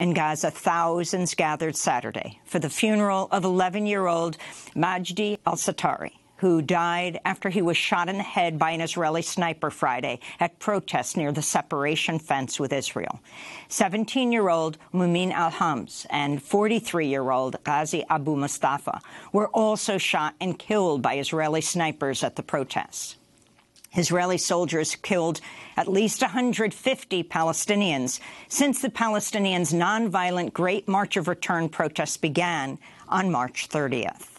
In Gaza, thousands gathered Saturday for the funeral of 11-year-old Majdi al-Satari, who died after he was shot in the head by an Israeli sniper Friday at protests near the separation fence with Israel. 17-year-old Mumin al-Hams and 43-year-old Ghazi Abu Mustafa were also shot and killed by Israeli snipers at the protests. Israeli soldiers killed at least 150 Palestinians since the Palestinians' nonviolent Great March of Return protests began on March 30th.